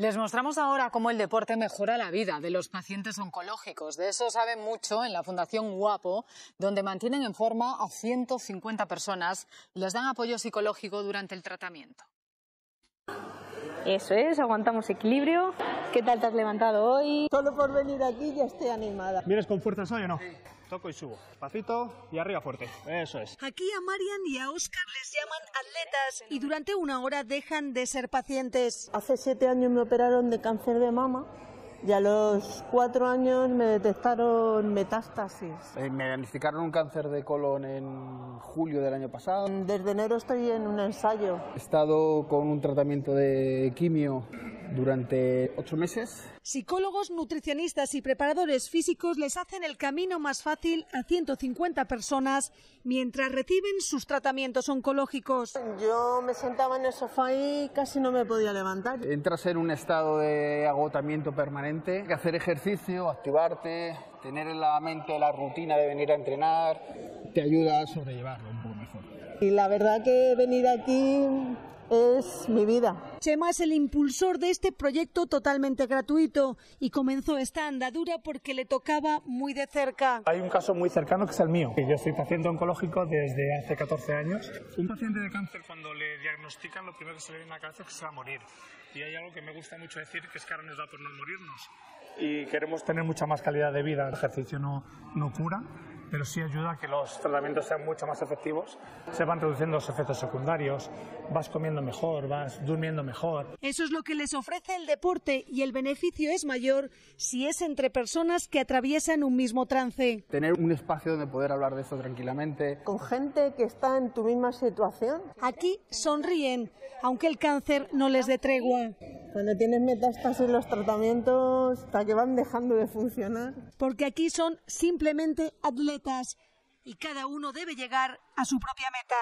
Les mostramos ahora cómo el deporte mejora la vida de los pacientes oncológicos. De eso saben mucho en la Fundación Guapo, donde mantienen en forma a 150 personas y les dan apoyo psicológico durante el tratamiento. Eso es, aguantamos equilibrio. ¿Qué tal te has levantado hoy? Solo por venir aquí ya estoy animada. ¿Vienes con fuerza hoy o no? Toco y subo. Pacito y arriba fuerte. Eso es. Aquí a Marian y a Oscar les llaman atletas y durante una hora dejan de ser pacientes. Hace siete años me operaron de cáncer de mama y a los cuatro años me detectaron metástasis. Eh, me diagnosticaron un cáncer de colon en julio del año pasado. Desde enero estoy en un ensayo. He estado con un tratamiento de quimio durante ocho meses. Psicólogos, nutricionistas y preparadores físicos les hacen el camino más fácil a 150 personas mientras reciben sus tratamientos oncológicos. Yo me sentaba en el sofá y casi no me podía levantar. Entras en un estado de agotamiento permanente, que hacer ejercicio, activarte, tener en la mente la rutina de venir a entrenar, te ayuda a sobrellevarlo un poco mejor. Y la verdad que venir aquí es mi vida. Chema es el impulsor de este proyecto totalmente gratuito y comenzó esta andadura porque le tocaba muy de cerca. Hay un caso muy cercano que es el mío. Yo soy paciente oncológico desde hace 14 años. Un paciente de cáncer cuando le diagnostican lo primero que se le viene a la cabeza es que se va a morir. Y hay algo que me gusta mucho decir que es que ahora nos da por no morirnos. Y queremos tener mucha más calidad de vida. El ejercicio no, no cura, pero sí ayuda a que los tratamientos sean mucho más efectivos, se van reduciendo los efectos secundarios, vas comiendo mejor, vas durmiendo mejor. Eso es lo que les ofrece el deporte y el beneficio es mayor si es entre personas que atraviesan un mismo trance. Tener un espacio donde poder hablar de esto tranquilamente. Con gente que está en tu misma situación. Aquí sonríen, aunque el cáncer no les dé tregua. Cuando tienes metástasis los tratamientos hasta que van dejando de funcionar. Porque aquí son simplemente atletas y cada uno debe llegar a su propia meta.